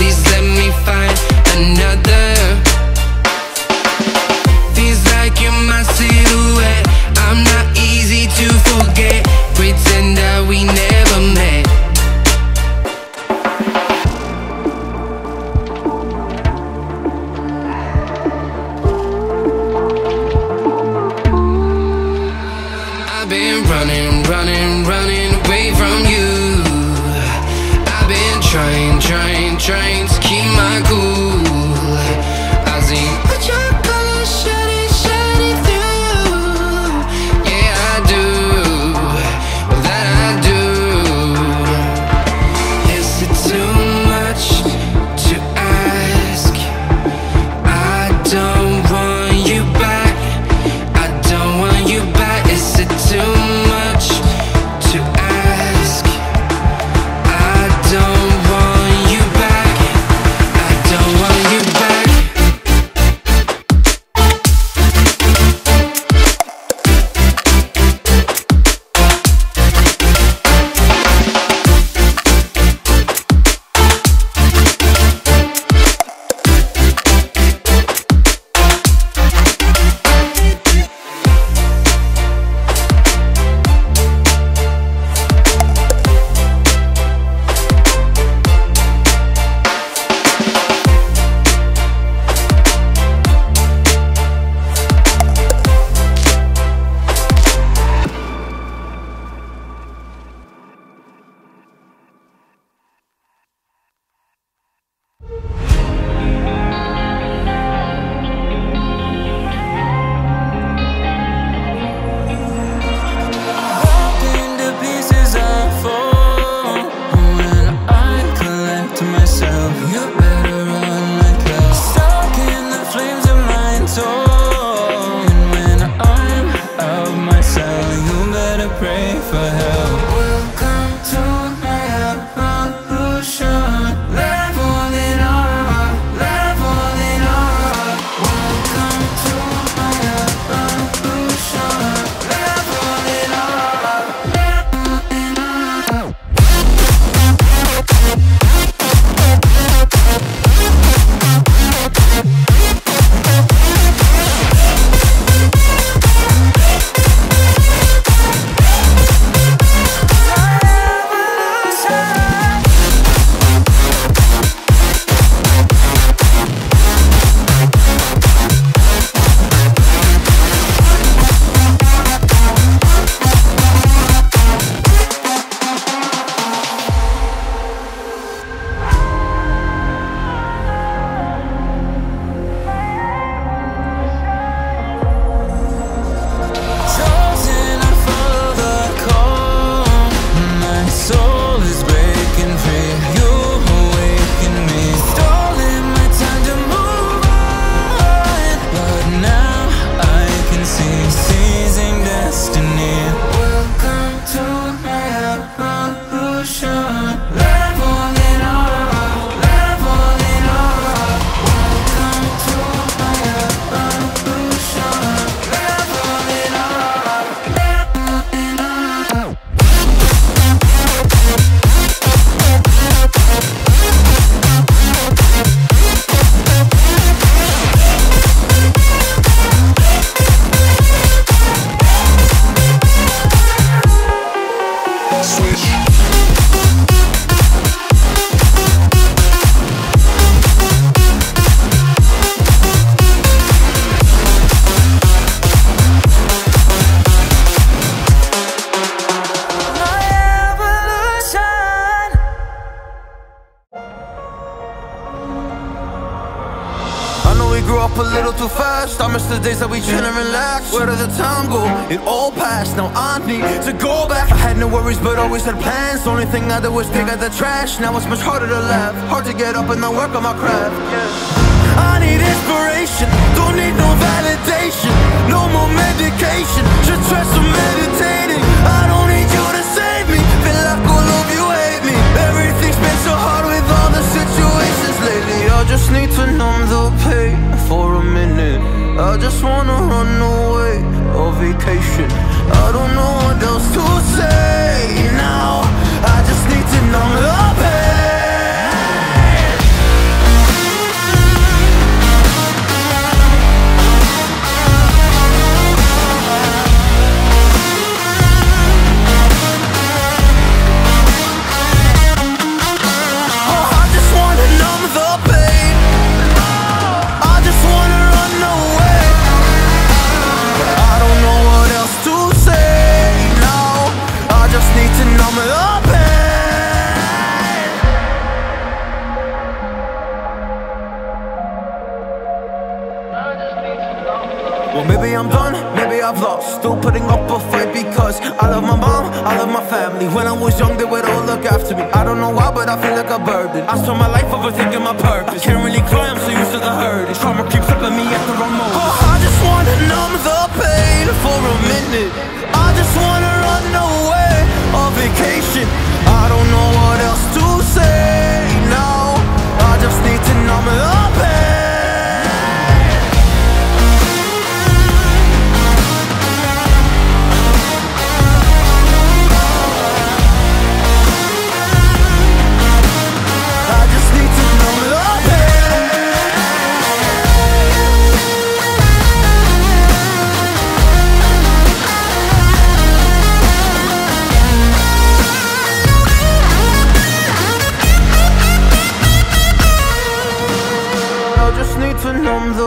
Please let me find another. Feels like you're my silhouette. I'm not easy to forget. Pretend that we never met. I've been running trains the days that we chill and relax. Where did the time go? It all passed, now I need to go back. I had no worries but always had plans. Only thing I did was dig out the trash. Now it's much harder to laugh. Hard to get up and then work on my craft. I need inspiration. Don't need no validation. No more medication. Just try some meditating just wanna run away. On vacation. I don't know maybe Still putting up a fight because I love my mom, I love my family. When I was young, they would all look after me. I don't know why, but I feel like a burden. I spend my life overthinking my purpose. Can't really cry, I'm so used to the hurt. Trauma keeps up me at the wrong moment. Oh, I just wanna numb the pain for a minute.